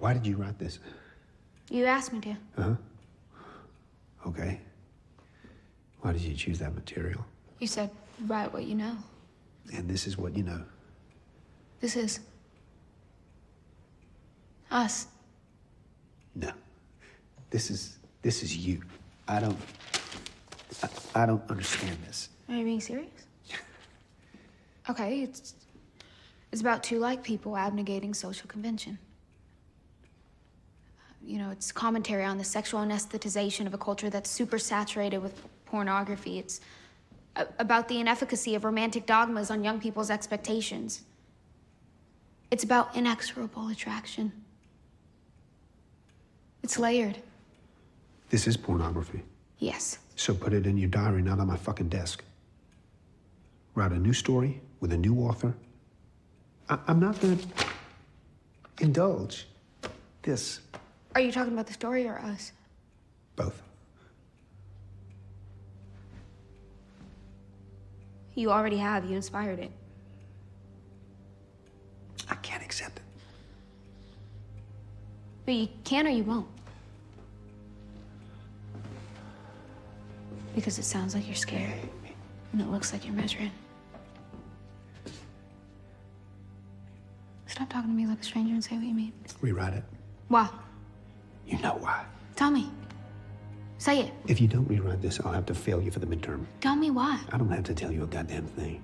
Why did you write this? You asked me to. Uh huh. Okay. Why did you choose that material? You said, write what you know. And this is what you know. This is. us. No. This is this is you. I don't I, I don't understand this. Are you being serious? okay, it's. It's about two like people abnegating social convention. You know, it's commentary on the sexual anesthetization of a culture that's super saturated with pornography. It's about the inefficacy of romantic dogmas on young people's expectations. It's about inexorable attraction. It's layered. This is pornography. Yes. So put it in your diary, not on my fucking desk. Write a new story with a new author. I- I'm not gonna indulge this. Are you talking about the story or us? Both. You already have. You inspired it. I can't accept it. But you can or you won't. Because it sounds like you're scared. And it looks like you're measuring. Stop talking to me like a stranger and say what you mean. Rewrite it. Why? You know why. Tell me. Say it. If you don't rewrite this, I'll have to fail you for the midterm. Tell me why. I don't have to tell you a goddamn thing.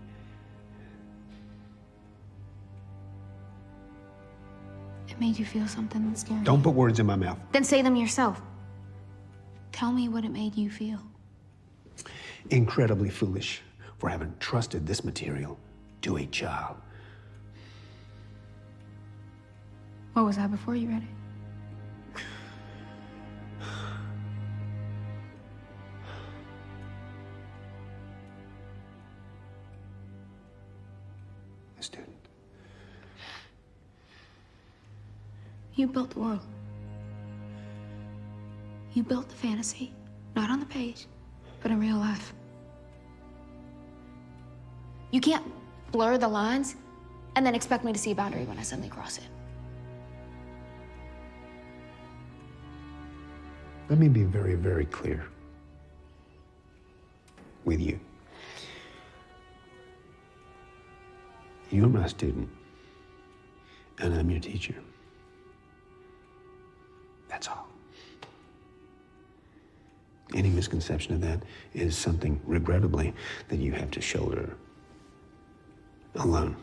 It made you feel something that scared Don't put words in my mouth. Then say them yourself. Tell me what it made you feel. Incredibly foolish for having trusted this material to a child. What was that before you read it? A student. You built the world. You built the fantasy, not on the page, but in real life. You can't blur the lines and then expect me to see a boundary when I suddenly cross it. Let me be very, very clear with you. You're my student, and I'm your teacher. That's all. Any misconception of that is something, regrettably, that you have to shoulder alone.